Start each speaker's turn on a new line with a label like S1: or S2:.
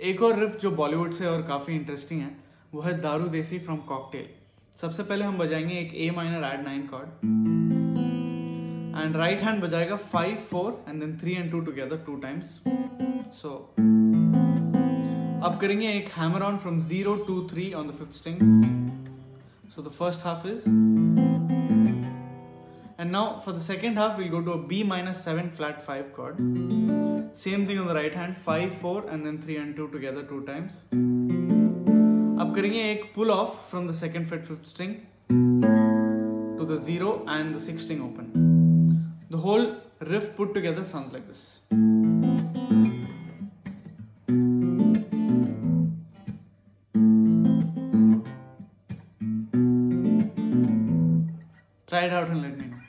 S1: एक और रिफ जो बॉलीवुड से और काफ़ी इंटरेस्टिंग है, वो है दारू देसी फ्रॉम कॉकटेल सबसे पहले हम बजाएँगे एक A minor add nine chord and right hand बजाएगा five four and then three and two together two times so अब करेंगे एक hammer on from zero to three on the fifth string so the first half is and now for the second half we'll go to a B minus 7 flat 5 chord. Same thing on the right hand, 5, 4 and then 3 and 2 together two times. अब करेंगे एक pull off from the second fret fifth string to the 0 and the 6th string open. The whole riff put together sounds like this. Try it out and let me